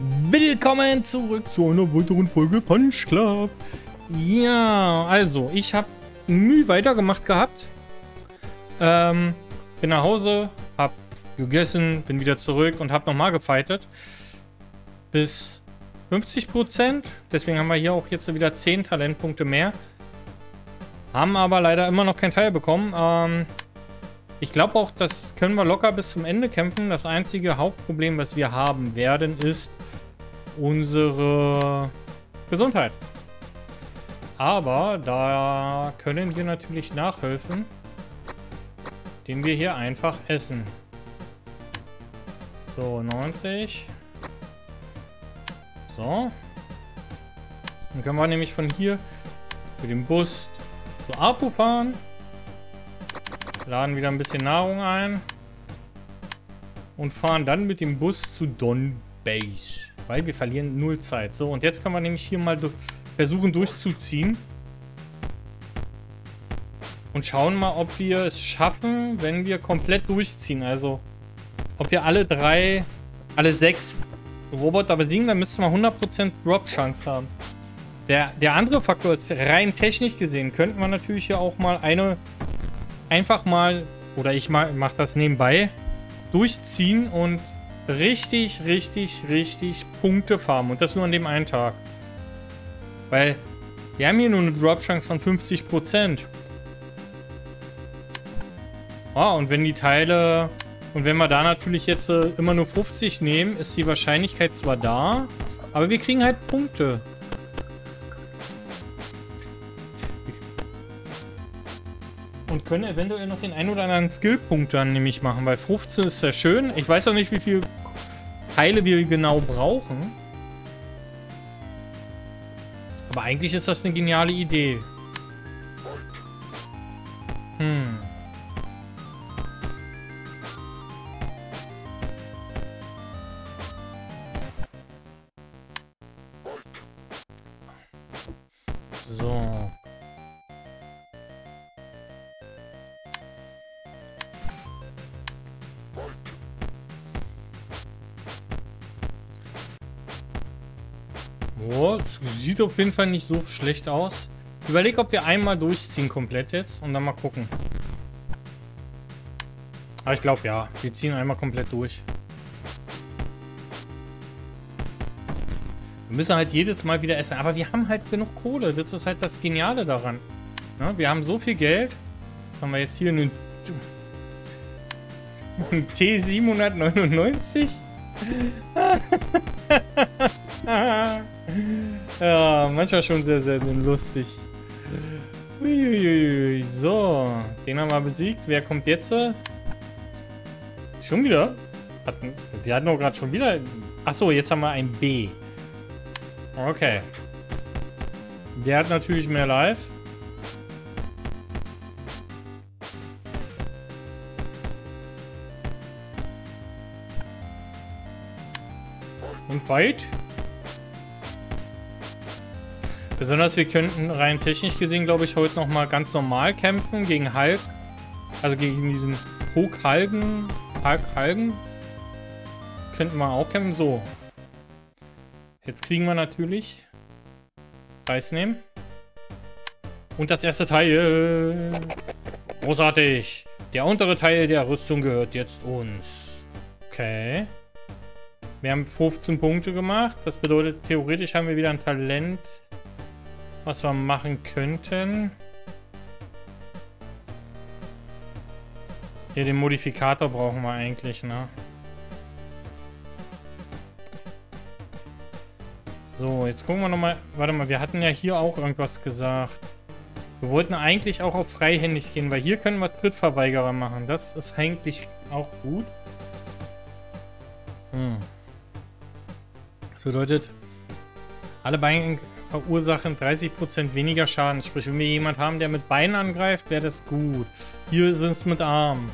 Willkommen zurück zu einer weiteren Folge Punch Club. Ja, also, ich habe Mühe weitergemacht gehabt. Ähm, bin nach Hause, hab gegessen, bin wieder zurück und hab nochmal gefightet. Bis 50%. Deswegen haben wir hier auch jetzt wieder 10 Talentpunkte mehr. Haben aber leider immer noch kein Teil bekommen. Ähm, ich glaube auch, das können wir locker bis zum Ende kämpfen. Das einzige Hauptproblem, was wir haben werden, ist unsere Gesundheit. Aber da können wir natürlich nachhelfen, indem wir hier einfach essen. So, 90. So. Dann können wir nämlich von hier mit dem Bus zu Apu fahren. Laden wieder ein bisschen Nahrung ein. Und fahren dann mit dem Bus zu Don Base. Weil wir verlieren null Zeit. So, und jetzt kann man nämlich hier mal durch, versuchen durchzuziehen. Und schauen mal, ob wir es schaffen, wenn wir komplett durchziehen. Also, ob wir alle drei, alle sechs Roboter besiegen, dann müssten wir 100% Drop-Chance haben. Der, der andere Faktor ist, rein technisch gesehen, könnten wir natürlich hier auch mal eine, einfach mal, oder ich mache das nebenbei, durchziehen und richtig, richtig, richtig Punkte farmen. Und das nur an dem einen Tag. Weil wir haben hier nur eine Drop-Chance von 50%. Oh, und wenn die Teile... Und wenn wir da natürlich jetzt äh, immer nur 50 nehmen, ist die Wahrscheinlichkeit zwar da, aber wir kriegen halt Punkte. Und können eventuell noch den ein oder anderen Skillpunkt dann nämlich machen, weil 15 ist ja schön. Ich weiß auch nicht, wie viel Teile wir genau brauchen. Aber eigentlich ist das eine geniale Idee. Hm. Jeden Fall nicht so schlecht aus. Überleg, ob wir einmal durchziehen komplett jetzt und dann mal gucken. Aber ich glaube ja, wir ziehen einmal komplett durch. Wir müssen halt jedes Mal wieder essen. Aber wir haben halt genug Kohle. Das ist halt das Geniale daran. Ja, wir haben so viel Geld. Haben wir jetzt hier einen, einen T799? ja, manchmal schon sehr, sehr lustig. Uiuiui. So, den haben wir besiegt. Wer kommt jetzt? Schon wieder? Hatten, wir hatten doch gerade schon wieder... Achso, jetzt haben wir ein B. Okay. Der hat natürlich mehr Life. Und Fight. Besonders wir könnten rein technisch gesehen, glaube ich, heute nochmal ganz normal kämpfen gegen Hulk. Also gegen diesen Hulk Halgen. Hulk Halgen. Könnten wir auch kämpfen. So. Jetzt kriegen wir natürlich Preis nehmen. Und das erste Teil. Großartig. Der untere Teil der Rüstung gehört jetzt uns. Okay. Wir haben 15 Punkte gemacht. Das bedeutet, theoretisch haben wir wieder ein Talent, was wir machen könnten. Hier den Modifikator brauchen wir eigentlich, ne? So, jetzt gucken wir nochmal. Warte mal, wir hatten ja hier auch irgendwas gesagt. Wir wollten eigentlich auch auf freihändig gehen, weil hier können wir Trittverweigerer machen. Das ist eigentlich auch gut. Hm. Das bedeutet, alle Beine verursachen 30% weniger Schaden. Sprich, wenn wir jemanden haben, der mit Beinen angreift, wäre das gut. Hier sind es mit Armen.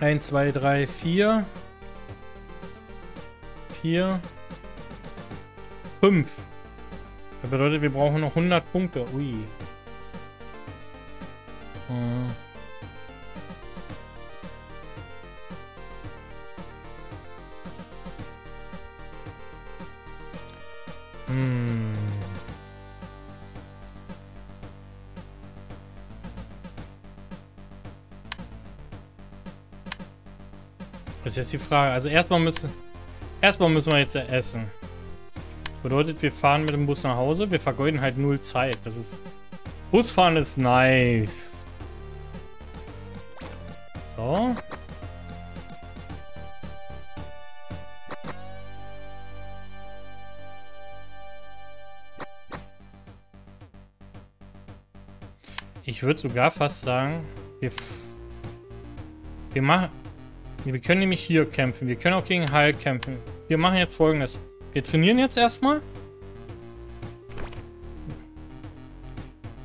1, 2, 3, 4. 4. 5. Das bedeutet, wir brauchen noch 100 Punkte. Ui. Hm. Das ist jetzt die Frage. Also erstmal müssen, erstmal müssen wir jetzt essen. Bedeutet, wir fahren mit dem Bus nach Hause. Wir vergeuden halt null Zeit. Das ist... Busfahren ist nice. So. Ich würde sogar fast sagen, wir, wir machen, wir können nämlich hier kämpfen. Wir können auch gegen Hulk kämpfen. Wir machen jetzt folgendes. Wir trainieren jetzt erstmal.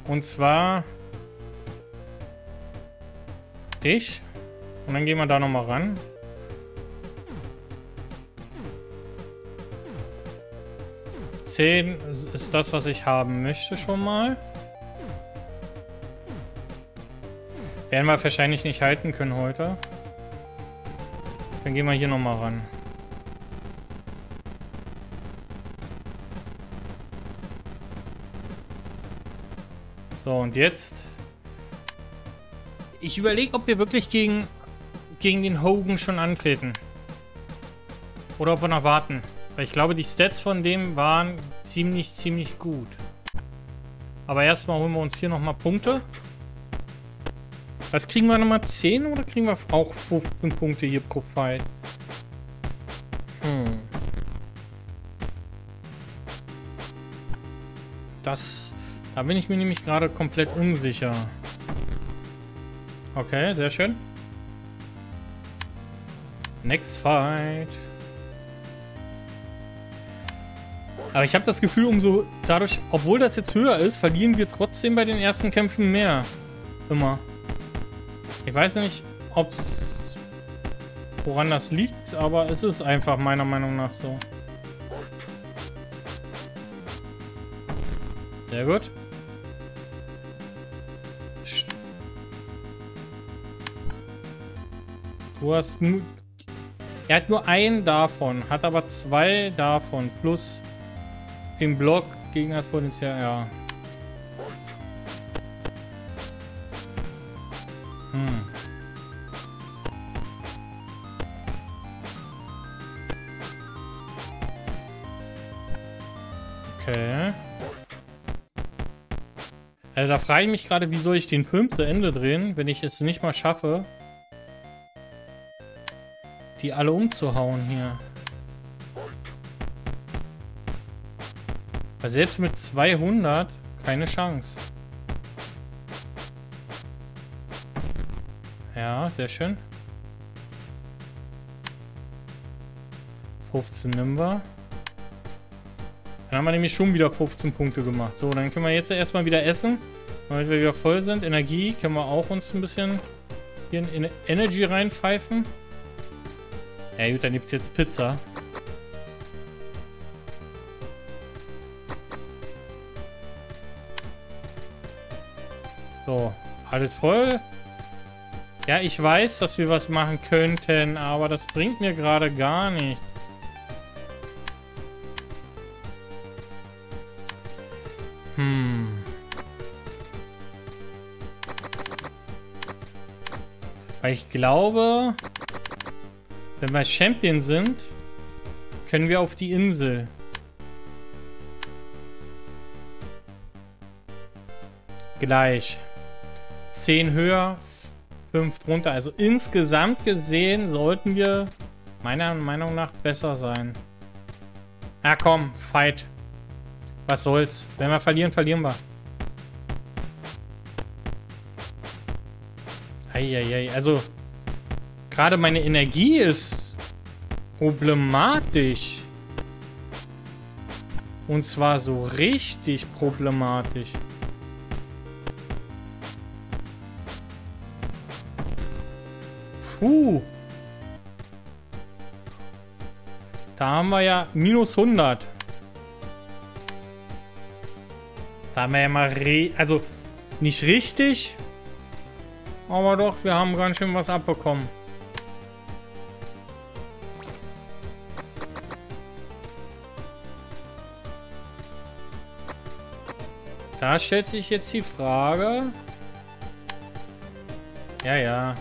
Und zwar ich. Und dann gehen wir da nochmal ran. Zehn ist das, was ich haben möchte schon mal. Werden wir wahrscheinlich nicht halten können heute. Dann gehen wir hier nochmal ran. So, und jetzt... Ich überlege, ob wir wirklich gegen, gegen den Hogan schon antreten. Oder ob wir noch warten. Weil ich glaube, die Stats von dem waren ziemlich, ziemlich gut. Aber erstmal holen wir uns hier nochmal Punkte. Was kriegen wir nochmal? 10 oder kriegen wir auch 15 Punkte hier pro Fight? Hm. Das... Da bin ich mir nämlich gerade komplett unsicher. Okay, sehr schön. Next Fight. Aber ich habe das Gefühl, umso dadurch, obwohl das jetzt höher ist, verlieren wir trotzdem bei den ersten Kämpfen mehr. Immer. Ich weiß nicht, ob es woran das liegt, aber es ist einfach meiner Meinung nach so. Sehr gut. Du hast nur... Er hat nur einen davon, hat aber zwei davon, plus den Block gegen das Potenzial, ja. Hm. Okay. Also da frage ich mich gerade, wie soll ich den Film zu Ende drehen, wenn ich es nicht mal schaffe, die alle umzuhauen hier. Weil selbst mit 200 keine Chance. Ja, sehr schön. 15 nehmen wir. Dann haben wir nämlich schon wieder 15 Punkte gemacht. So, dann können wir jetzt erstmal wieder essen. Damit wir wieder voll sind. Energie können wir auch uns ein bisschen hier in Energy reinpfeifen. Ja gut, dann gibt es jetzt Pizza. So, alles voll. Ja, ich weiß, dass wir was machen könnten, aber das bringt mir gerade gar nichts. Hm. Weil ich glaube, wenn wir Champion sind, können wir auf die Insel. Gleich. 10 höher, 5 drunter. Also insgesamt gesehen sollten wir meiner Meinung nach besser sein. Ja komm, Fight. Was soll's. Wenn wir verlieren, verlieren wir. Eieiei, also gerade meine Energie ist problematisch. Und zwar so richtig problematisch. Puh. Da haben wir ja minus 100. Da haben wir ja mal re... Also, nicht richtig. Aber doch, wir haben ganz schön was abbekommen. Da stellt sich jetzt die Frage... Ja, ja.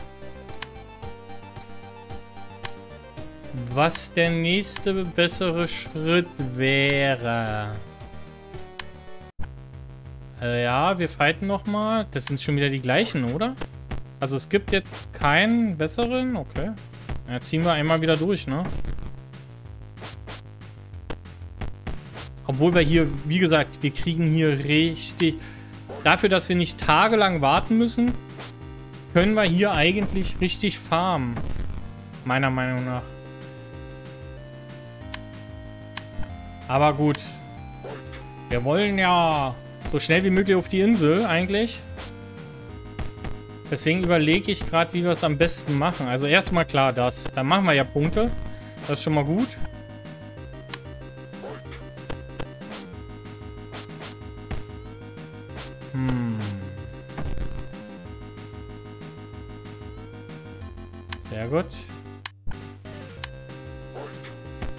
Was der nächste bessere Schritt wäre. Äh, ja, wir fighten nochmal. Das sind schon wieder die gleichen, oder? Also es gibt jetzt keinen besseren. Okay. Ja, ziehen wir einmal wieder durch, ne? Obwohl wir hier, wie gesagt, wir kriegen hier richtig... Dafür, dass wir nicht tagelang warten müssen, können wir hier eigentlich richtig farmen. Meiner Meinung nach. Aber gut. Wir wollen ja so schnell wie möglich auf die Insel eigentlich. Deswegen überlege ich gerade, wie wir es am besten machen. Also erstmal klar das. Dann machen wir ja Punkte. Das ist schon mal gut.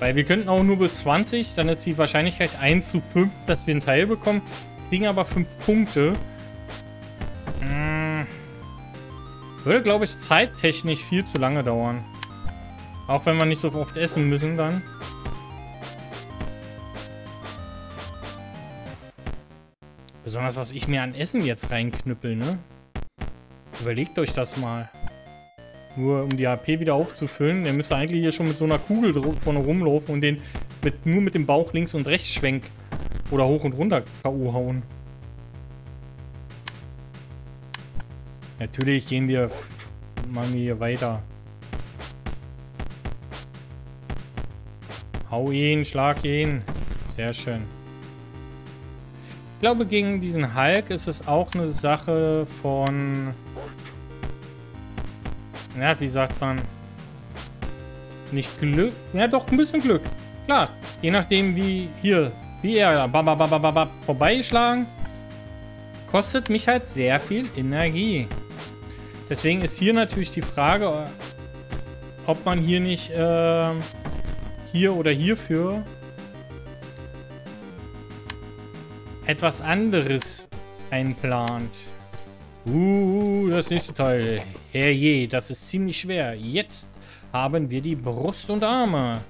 Weil wir könnten auch nur bis 20, dann ist die Wahrscheinlichkeit 1 zu 5, dass wir einen Teil bekommen. Kriegen aber 5 Punkte. Hm. Würde, glaube ich, zeittechnisch viel zu lange dauern. Auch wenn wir nicht so oft essen müssen dann. Besonders, was ich mir an Essen jetzt reinknüppel, ne? Überlegt euch das mal. Nur um die HP wieder aufzufüllen. Der müsste eigentlich hier schon mit so einer Kugel vorne rumlaufen und den mit, nur mit dem Bauch links und rechts schwenk. Oder hoch und runter K.O. hauen. Natürlich gehen wir mal hier weiter. Hau ihn, schlag ihn. Sehr schön. Ich glaube, gegen diesen Hulk ist es auch eine Sache von... Ja, wie sagt man? Nicht Glück? Ja, doch, ein bisschen Glück. Klar, je nachdem, wie hier, wie er bababababab vorbeigeschlagen, kostet mich halt sehr viel Energie. Deswegen ist hier natürlich die Frage, ob man hier nicht äh, hier oder hierfür etwas anderes einplant. Uh, das nächste Teil. Herrje, das ist ziemlich schwer. Jetzt haben wir die Brust und Arme.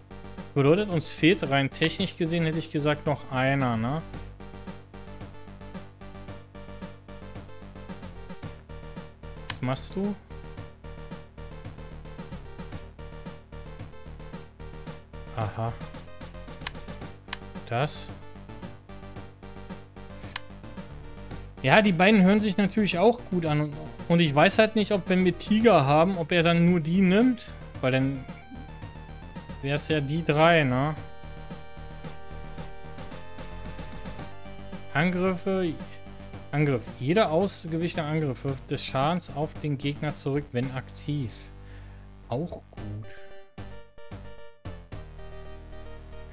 Bedeutet, uns fehlt rein technisch gesehen, hätte ich gesagt, noch einer, ne? Was machst du? Aha. Das? Ja, die beiden hören sich natürlich auch gut an. Und ich weiß halt nicht, ob wenn wir Tiger haben, ob er dann nur die nimmt. Weil dann wäre es ja die drei, ne? Angriffe. Angriff. Jeder ausgewichene Angriff wirft des Schadens auf den Gegner zurück, wenn aktiv. Auch gut.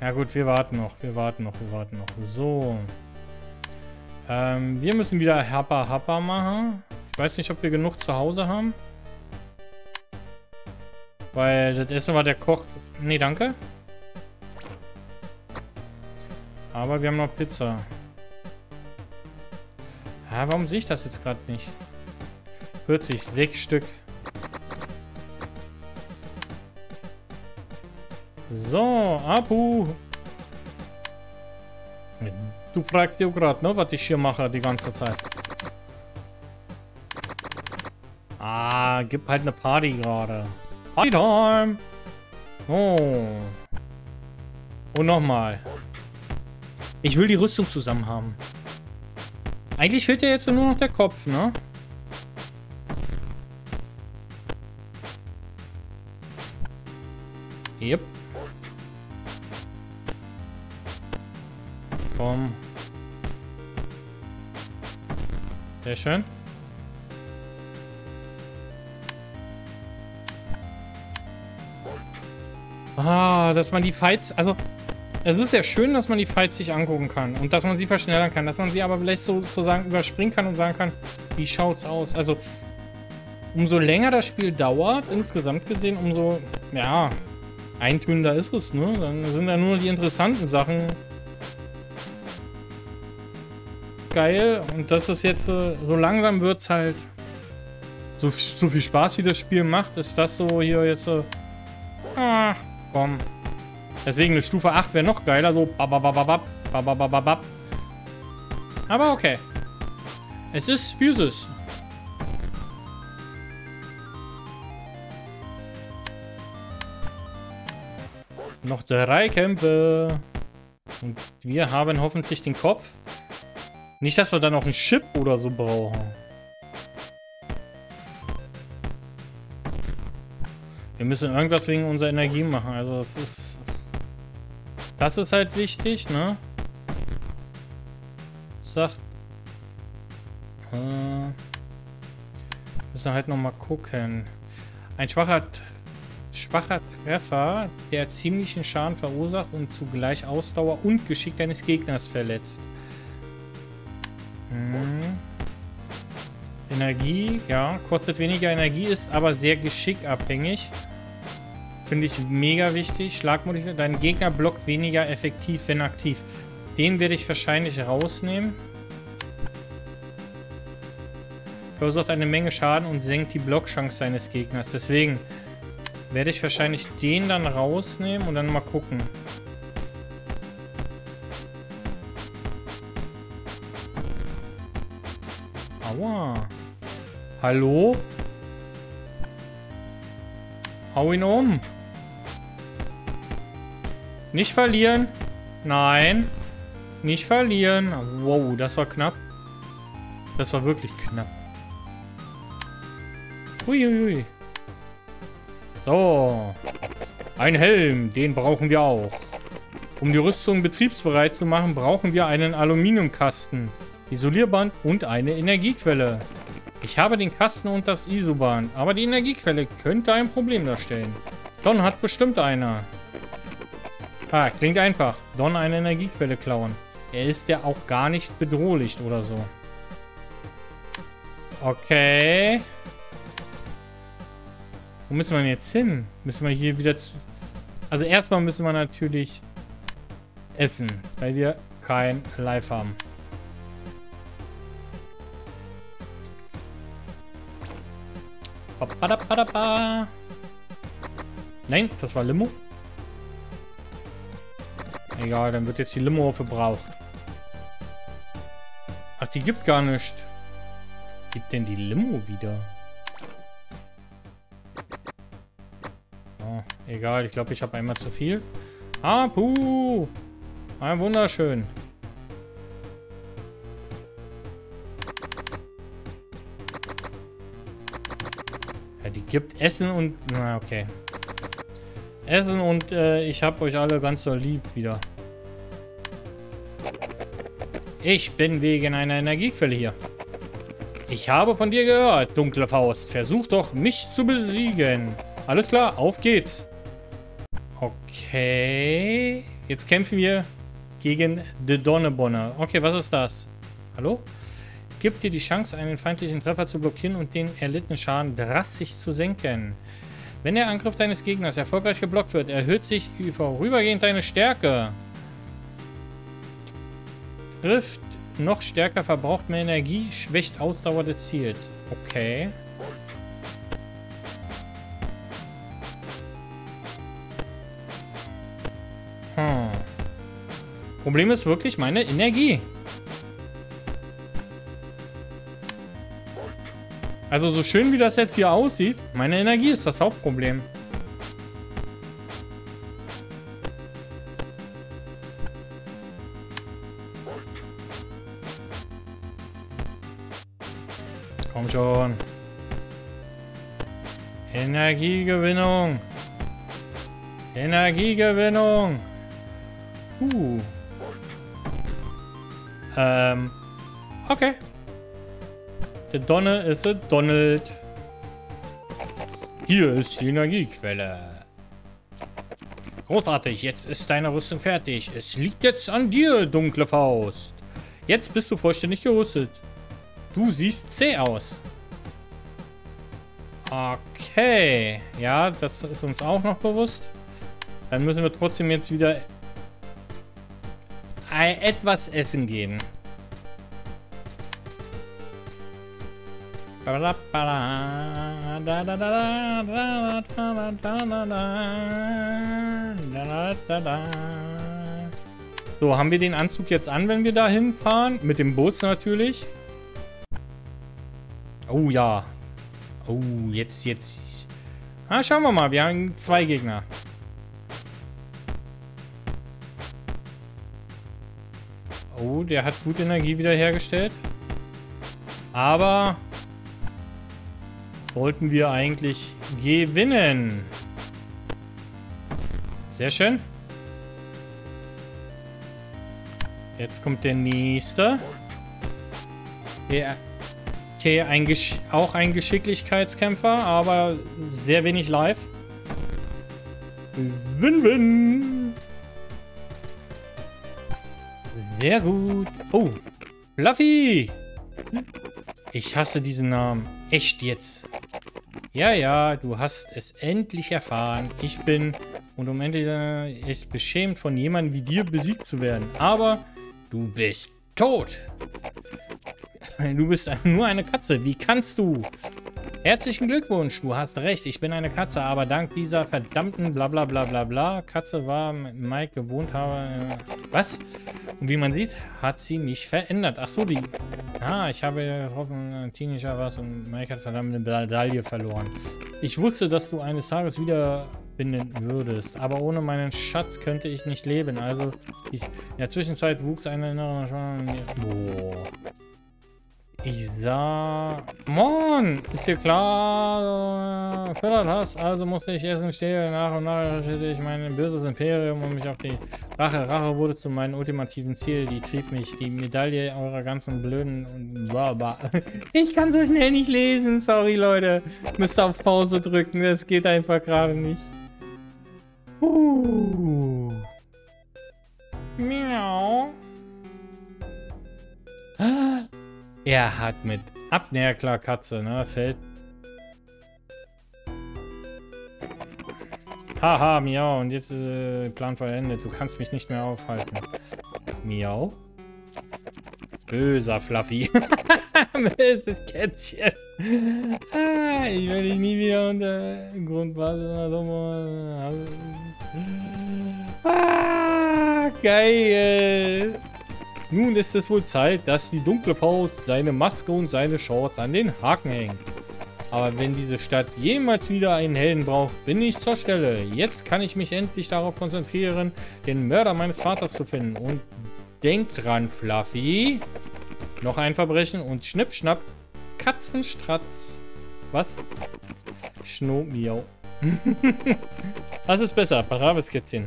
Ja gut, wir warten noch. Wir warten noch. Wir warten noch. So. Ähm, wir müssen wieder Happa Happa machen. Ich weiß nicht, ob wir genug zu Hause haben. Weil das Essen war der Koch... Nee, danke. Aber wir haben noch Pizza. Ja, warum sehe ich das jetzt gerade nicht? 40, sechs Stück. So, Apu. Du fragst ja gerade, ne, was ich hier mache die ganze Zeit. Ah, gibt halt eine Party gerade. Party-Time! Oh. Und nochmal. Ich will die Rüstung zusammen haben. Eigentlich fehlt ja jetzt nur noch der Kopf, ne? Sehr schön. Ah, dass man die Fights... Also, es ist ja schön, dass man die Fights sich angucken kann. Und dass man sie verschnellern kann. Dass man sie aber vielleicht so, sozusagen überspringen kann und sagen kann, wie schaut's aus? Also, umso länger das Spiel dauert, insgesamt gesehen, umso, ja, eintönender ist es, ne? Dann sind da nur die interessanten Sachen geil. Und das ist jetzt, äh, so langsam wird es halt so, so viel Spaß, wie das Spiel macht, ist das so hier jetzt so, ah, Komm. Deswegen eine Stufe 8 wäre noch geiler. So. Aber okay. Es ist wie. Noch drei Kämpfe. Und wir haben hoffentlich den Kopf. Nicht, dass wir dann noch ein Chip oder so brauchen. Wir müssen irgendwas wegen unserer Energie machen. Also das ist... Das ist halt wichtig, ne? Sagt... Äh, müssen halt nochmal gucken. Ein schwacher schwacher Treffer, der ziemlichen Schaden verursacht und zugleich Ausdauer und Geschick deines Gegners verletzt. Hm. Energie, ja, kostet weniger Energie, ist aber sehr geschickabhängig. Finde ich mega wichtig. Schlagmodifikator, dein Gegner blockt weniger effektiv, wenn aktiv. Den werde ich wahrscheinlich rausnehmen. Verursacht eine Menge Schaden und senkt die Blockchance seines Gegners. Deswegen werde ich wahrscheinlich den dann rausnehmen und dann mal gucken. Aua. Hallo? Hau ihn um. Nicht verlieren. Nein. Nicht verlieren. Wow, das war knapp. Das war wirklich knapp. Uiuiui. So. Ein Helm, den brauchen wir auch. Um die Rüstung betriebsbereit zu machen, brauchen wir einen Aluminiumkasten, Isolierband und eine Energiequelle. Ich habe den Kasten und das Isoband, aber die Energiequelle könnte ein Problem darstellen. Don hat bestimmt eine. Ah, klingt einfach. Don eine Energiequelle klauen. Er ist ja auch gar nicht bedrohlich oder so. Okay. Wo müssen wir denn jetzt hin? Müssen wir hier wieder zu... Also erstmal müssen wir natürlich essen, weil wir kein Live haben. Nein, das war Limo. Egal, dann wird jetzt die Limo verbraucht. Ach, die gibt gar nicht. Gibt denn die Limo wieder? Egal, ich glaube, ich habe einmal zu viel. Ah, puh. Ein wunderschön. Gibt Essen und... Na, okay. Essen und äh, ich habe euch alle ganz so lieb wieder. Ich bin wegen einer Energiequelle hier. Ich habe von dir gehört, dunkle Faust. Versuch doch, mich zu besiegen. Alles klar, auf geht's. Okay. Jetzt kämpfen wir gegen The Donnebonner. Okay, was ist das? Hallo? Gibt dir die Chance, einen feindlichen Treffer zu blockieren und den erlittenen Schaden drastisch zu senken. Wenn der Angriff deines Gegners erfolgreich geblockt wird, erhöht sich vorübergehend deine Stärke. Trifft noch stärker, verbraucht mehr Energie, schwächt Ausdauer des Ziels. Okay. Hm. Problem ist wirklich meine Energie. Also so schön wie das jetzt hier aussieht, meine Energie ist das Hauptproblem. Komm schon. Energiegewinnung. Energiegewinnung. Uh. Ähm. Okay. Der Donne ist a Donald. Hier ist die Energiequelle. Großartig, jetzt ist deine Rüstung fertig. Es liegt jetzt an dir, dunkle Faust. Jetzt bist du vollständig gerüstet. Du siehst zäh aus. Okay. Ja, das ist uns auch noch bewusst. Dann müssen wir trotzdem jetzt wieder etwas essen gehen. So, haben wir den Anzug jetzt an, wenn wir da hinfahren? Mit dem Bus natürlich. Oh ja. Oh, jetzt, jetzt. Ah, schauen wir mal. Wir haben zwei Gegner. Oh, der hat gut Energie wiederhergestellt. Aber wollten wir eigentlich gewinnen. Sehr schön. Jetzt kommt der nächste. Der, okay, ein auch ein Geschicklichkeitskämpfer, aber sehr wenig live. Win-win. Sehr gut. Oh, Fluffy. Ich hasse diesen Namen. Echt jetzt. Ja, ja, du hast es endlich erfahren. Ich bin und um endlich äh, ist beschämt von jemandem wie dir besiegt zu werden. Aber du bist tot. Du bist nur eine Katze. Wie kannst du? Herzlichen Glückwunsch, du hast recht, ich bin eine Katze, aber dank dieser verdammten bla bla bla bla Katze war Mike gewohnt habe. Äh, was? Und wie man sieht, hat sie nicht verändert. Ach so, die... Ah, ich habe getroffen, ein Teenager was und Mike hat verdammt eine Medaille verloren. Ich wusste, dass du eines Tages wieder finden würdest. Aber ohne meinen Schatz könnte ich nicht leben. Also, ich, in der Zwischenzeit wuchs eine Erinnerung. Boah. Isa. Moin! Ist dir klar, fördert hast, also musste ich essen stehlen. Nach und nach hätte ich mein böses Imperium und mich auf die Rache. Rache wurde zu meinem ultimativen Ziel. Die trieb mich. Die Medaille eurer ganzen blöden und bla Ich kann so schnell nicht lesen. Sorry, Leute. Müsst auf Pause drücken. Das geht einfach gerade nicht. Uh. Miau. Er hat mit Abnäher Katze, ne? Fällt. Haha, miau. Und jetzt ist äh, Plan vollendet. Du kannst mich nicht mehr aufhalten. Miau. Böser Fluffy. Böses Kätzchen. Ah, ich werde dich nie wieder unter Grundwasser. Ah, geil. Nun ist es wohl Zeit, dass die dunkle Faust seine Maske und seine Shorts an den Haken hängt. Aber wenn diese Stadt jemals wieder einen Helden braucht, bin ich zur Stelle. Jetzt kann ich mich endlich darauf konzentrieren, den Mörder meines Vaters zu finden. Und denk dran, Fluffy. Noch ein Verbrechen und schnipp, schnapp. Katzenstratz. Was? Schnomiau. Was ist besser? Kätzchen.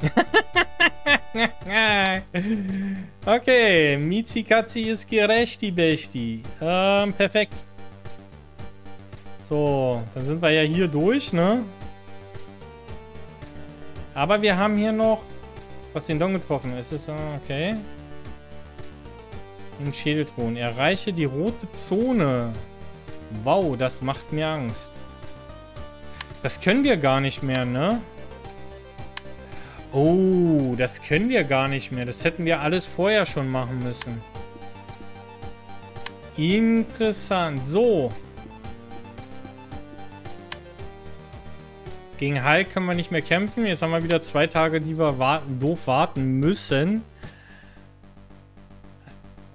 okay, Mizikazi ist gerecht, die Besti. Ähm, perfekt. So, dann sind wir ja hier durch, ne? Aber wir haben hier noch was den Don getroffen. ist. Es okay. Ein Schädelton. Erreiche die rote Zone. Wow, das macht mir Angst. Das können wir gar nicht mehr, ne? Oh, das können wir gar nicht mehr. Das hätten wir alles vorher schon machen müssen. Interessant. So. Gegen Hulk können wir nicht mehr kämpfen. Jetzt haben wir wieder zwei Tage, die wir warten, doof warten müssen.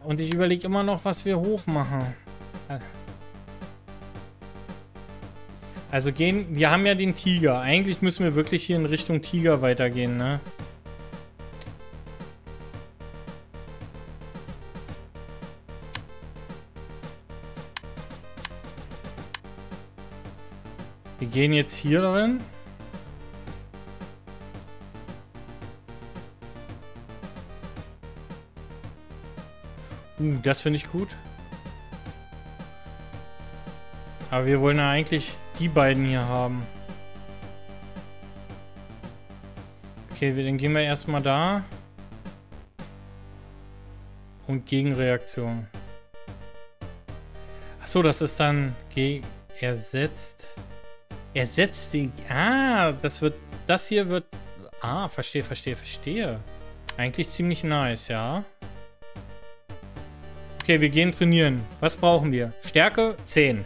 Und ich überlege immer noch, was wir hochmachen. Also gehen, wir haben ja den Tiger. Eigentlich müssen wir wirklich hier in Richtung Tiger weitergehen, ne? Wir gehen jetzt hier drin. Uh, das finde ich gut. Aber wir wollen ja eigentlich die beiden hier haben. Okay, dann gehen wir erstmal da. Und Gegenreaktion. Achso, das ist dann ersetzt. Ersetzt die... Ah, das wird... Das hier wird... Ah, verstehe, verstehe, verstehe. Eigentlich ziemlich nice, ja. Okay, wir gehen trainieren. Was brauchen wir? Stärke 10.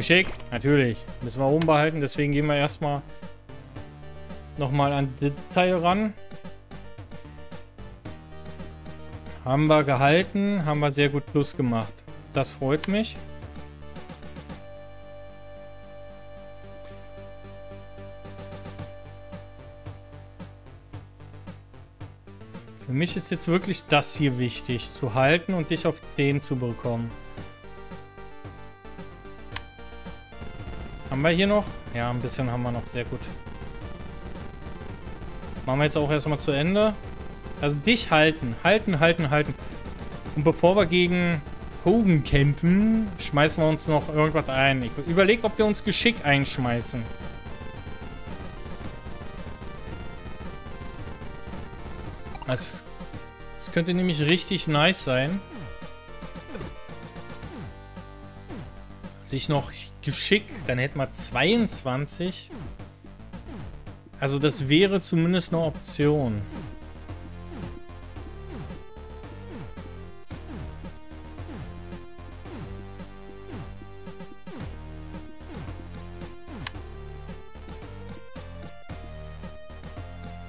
Geschick? Natürlich. Müssen wir oben behalten, deswegen gehen wir erstmal nochmal an das Teil ran. Haben wir gehalten, haben wir sehr gut Plus gemacht. Das freut mich. Für mich ist jetzt wirklich das hier wichtig, zu halten und dich auf 10 zu bekommen. Haben wir hier noch? Ja, ein bisschen haben wir noch, sehr gut. Machen wir jetzt auch erstmal zu Ende. Also dich halten, halten, halten, halten. Und bevor wir gegen Hogan kämpfen, schmeißen wir uns noch irgendwas ein. Ich überlege, ob wir uns Geschick einschmeißen. Das, das könnte nämlich richtig nice sein. Sich noch Geschick, dann hätten wir 22. Also das wäre zumindest eine Option.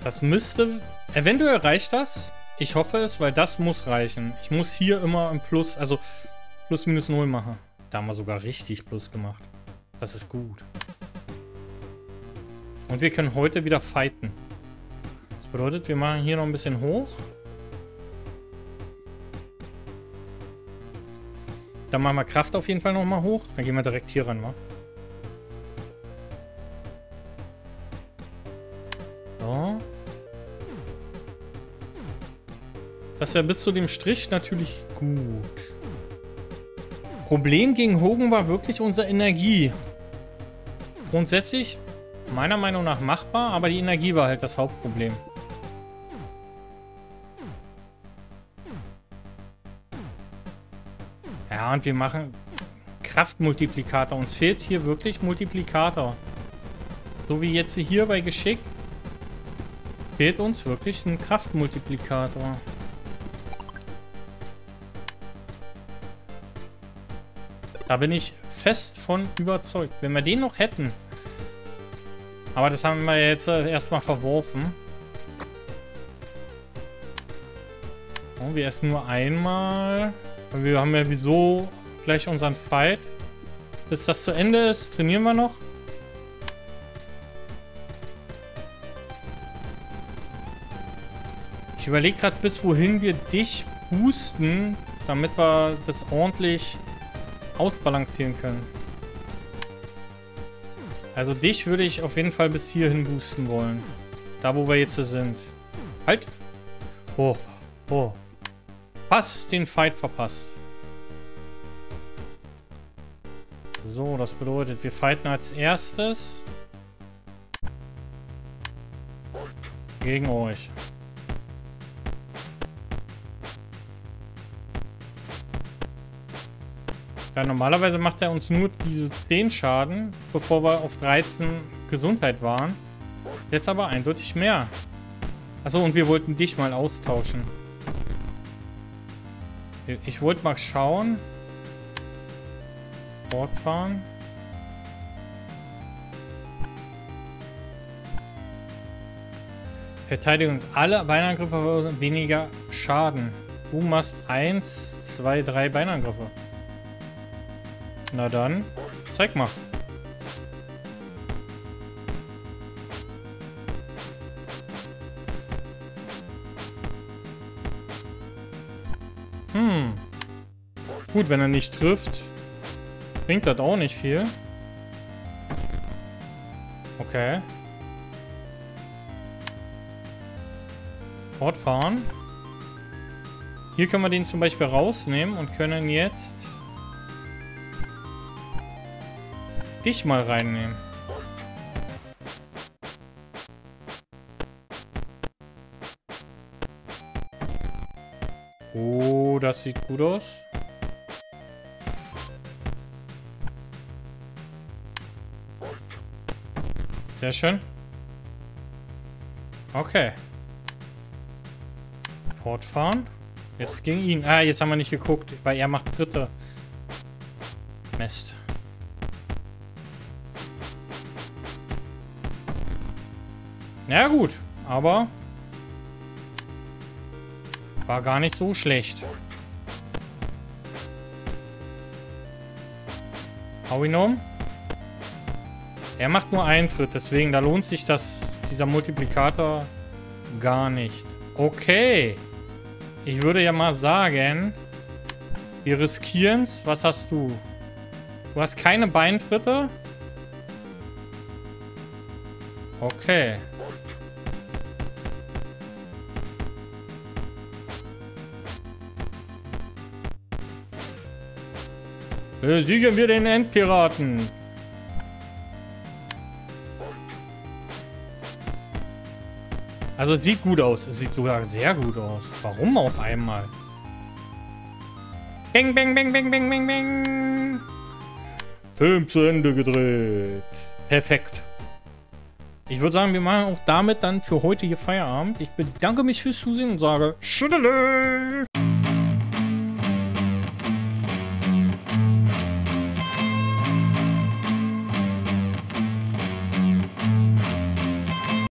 Das müsste... Eventuell reicht das. Ich hoffe es, weil das muss reichen. Ich muss hier immer im Plus, also Plus minus 0 machen. Da haben wir sogar richtig Plus gemacht. Das ist gut. Und wir können heute wieder fighten. Das bedeutet, wir machen hier noch ein bisschen hoch. Dann machen wir Kraft auf jeden Fall nochmal hoch. Dann gehen wir direkt hier ran, wa? So. Das wäre bis zu dem Strich natürlich gut. Problem gegen Hogan war wirklich unsere Energie. Grundsätzlich meiner Meinung nach machbar, aber die Energie war halt das Hauptproblem. Ja, und wir machen Kraftmultiplikator. Uns fehlt hier wirklich Multiplikator. So wie jetzt hier bei Geschick fehlt uns wirklich ein Kraftmultiplikator. Da bin ich fest von überzeugt. Wenn wir den noch hätten. Aber das haben wir jetzt erstmal verworfen. Oh, wir essen nur einmal. Wir haben ja wieso gleich unseren Fight. Bis das zu Ende ist, trainieren wir noch. Ich überlege gerade, bis wohin wir dich boosten, damit wir das ordentlich ausbalancieren können. Also dich würde ich auf jeden Fall bis hierhin boosten wollen. Da, wo wir jetzt sind. Halt! Oh, oh. Fast den Fight verpasst. So, das bedeutet, wir fighten als erstes gegen euch. Ja, normalerweise macht er uns nur diese 10 Schaden, bevor wir auf 13 Gesundheit waren. Jetzt aber eindeutig mehr. Achso, und wir wollten dich mal austauschen. Ich wollte mal schauen. Fortfahren. Verteidigung. Alle Beinangriffe haben weniger Schaden. Du machst 1, 2, 3 Beinangriffe. Na dann, zeig mal. Hm. Gut, wenn er nicht trifft, bringt das auch nicht viel. Okay. Fortfahren. Hier können wir den zum Beispiel rausnehmen und können jetzt dich mal reinnehmen. Oh, das sieht gut aus. Sehr schön. Okay. Fortfahren. Jetzt ging ihn. Ah, jetzt haben wir nicht geguckt, weil er macht dritte. Mist. Ja gut, aber war gar nicht so schlecht. Hau ihn um. Er macht nur einen Tritt, deswegen da lohnt sich das, dieser Multiplikator gar nicht. Okay. Ich würde ja mal sagen, wir riskieren es. Was hast du? Du hast keine Beintritte? Okay. Besiegen wir den Endpiraten. Also es sieht gut aus. Es sieht sogar sehr gut aus. Warum auf einmal? Bing, bing, bing, bing, bing, bing, bing. Film zu Ende gedreht. Perfekt. Ich würde sagen, wir machen auch damit dann für heute hier Feierabend. Ich bedanke mich fürs Zusehen und sage Schüttelö.